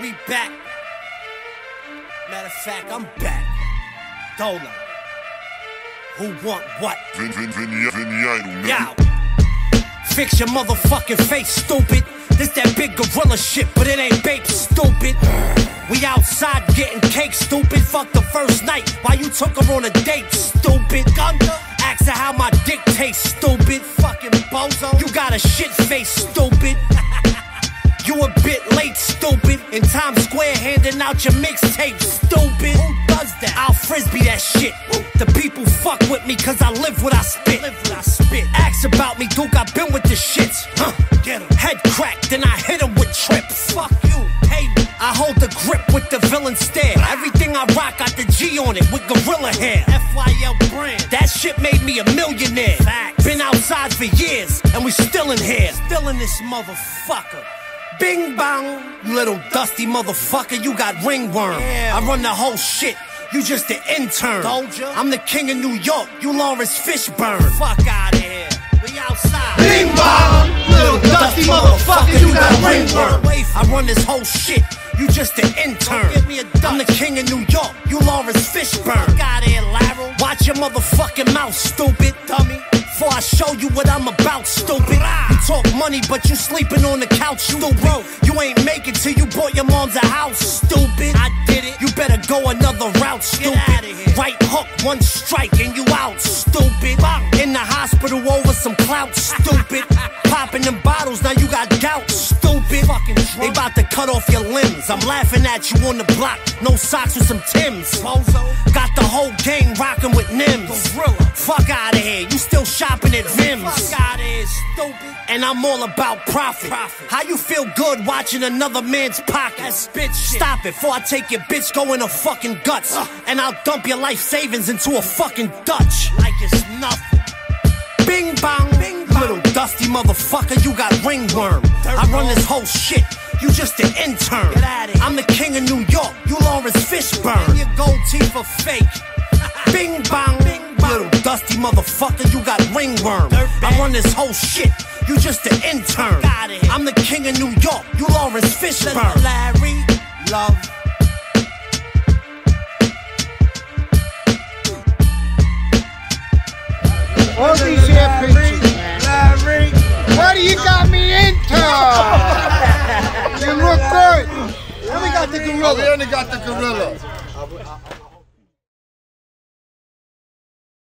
We back. Matter of fact, I'm back. Dolo. Who want what? Vin, vin, vin, vin, Yo. Fix your motherfucking face, stupid. This that big gorilla shit, but it ain't babe, stupid. We outside getting cake, stupid. Fuck the first night Why you took her on a date, stupid. Gunga. Ask her how my dick tastes, stupid. Fucking bozo. You got a shit face, stupid. You a bit late, stupid. In Times Square handing out your mixtape, stupid. Who does that? I'll frisbee that shit. The people fuck with me cause I live what I spit. Live what I spit. Ask about me, Duke, I've been with the shits. Huh. Get 'em. Head cracked, then I hit 'em with trips. Fuck you, me. I hold the grip with the villain stare. Everything I rock got the G on it with gorilla hair. FYL brand. That shit made me a millionaire. Facts. Been outside for years, and we still in here. Still in this motherfucker. Bing bong, you little dusty motherfucker, you got ringworm. I run the whole shit. You just an intern. I'm the king of New York. You Laurence Fishburne. Fuck out of here. We outside. Bing bong, little dusty motherfucker, you got ringworm. I run this whole shit. You just an intern. I'm the king of New York. You Laurence Fishburne. Fuck out of here, Larry. Watch your motherfucking mouth, stupid dummy. Before I show you what I'm about, stupid. You talk money, but you sleeping on the couch, stupid. You ain't make it till you bought your mom's a house, stupid. I did it. You better go another route, stupid. Right hook, one strike, and you out, stupid. In the hospital over some clout, stupid. Popping them bottles, now you got gout, stupid. They about to cut off your limbs. I'm laughing at you on the block. No socks with some Tims. Got the whole gang rocking with Nems. Stupid. And I'm all about profit. How you feel good watching another man's pockets? bitch Stop it before I take your bitch go in her fucking guts. And I'll dump your life savings into a fucking Dutch. Like it's nothing. Bing bong, Bing bong. little dusty motherfucker, you got ringworm. I run this whole shit. You just an intern. I'm the king of New York. You Laurence Fishburne. And your gold teeth are fake. Bing bong, Bing bong. Little dusty motherfucker, you got ringworm. I run this whole shit. You just an intern. I'm the king of New York. You Laurence Fishburne. Larry, love. All these here pictures. Larry. What do you got me into? you look good. And we got the Oh, we only got the gorilla.